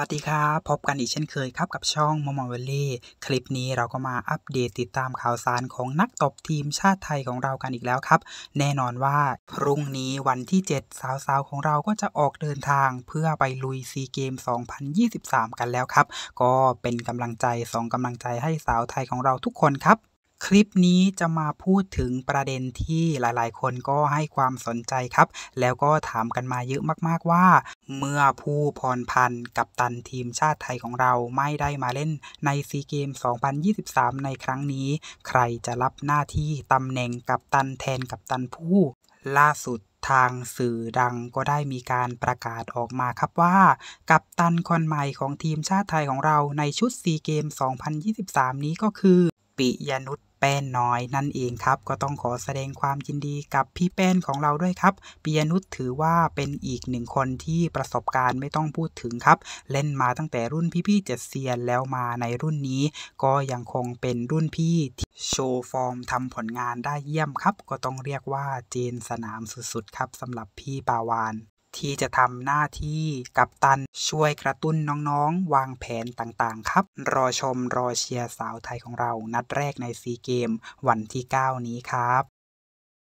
สวัสดีครับพบกันอีกเช่นเคยครับกับช่องมอมอเวลเล่คลิปนี้เราก็มาอัปเดตติดตามข่าวสารของนักตบทีมชาติไทยของเรากันอีกแล้วครับ แน่นอนว่าพรุ่งนี้วันที่ 7 สาวๆของเราก็จะออกเดินทางเพื่อไปลุยซีเกม 2023 กันแล้วครับ ก็เป็นกำลังใจสองกำลังใจให้สาวไทยของเราทุกคนครับ คลิปนี้จะมาพูดถึงประเด็นที่หลายๆ คนก็ให้ความสนใจครับ แล้วก็ถามกันมาเยอะมากๆว่า เมื่อผู้พรพันธ์กับตันทีมชาติไทยของเราไม่ได้มาเล่นในซีเกม 2023 ในครั้งนี้ ใครจะรับหน้าที่ตำแหน่งกับตันแทนกับตันผู้ล่าสุดทางสื่อดังก็ได้มีการประกาศออกมาครับว่า กัปตันคนใหม่ของทีมชาติไทยของเราในชุดซีเกม 2023 นี้ก็คือ ปิยนุษ แป้นน้อยนั่นเองครับ ก็ต้องขอแสดงความยินดีกับพี่แป้นของเราด้วยครับปิยนุชถือว่าเป็นอีกหนึ่งคนที่ประสบการณ์ไม่ต้องพูดถึงครับ เล่นมาตั้งแต่รุ่นพี่ๆเจ็ดเซียนแล้วมาในรุ่นนี้ ก็ยังคงเป็นรุ่นพี่ที่โชว์ฟอร์มทำผลงานได้เยี่ยมครับ ก็ต้องเรียกว่าเจนสนามสุดๆครับสำหรับพี่ปาหวาน ที่จะทำหน้าที่กัปตันช่วยกระตุ้นน้องๆ วางแผนต่างๆ ครับ รอชมรอเชียร์สาวไทยของเรานัดแรกในซีเกมวันที่ 9 นี้ครับ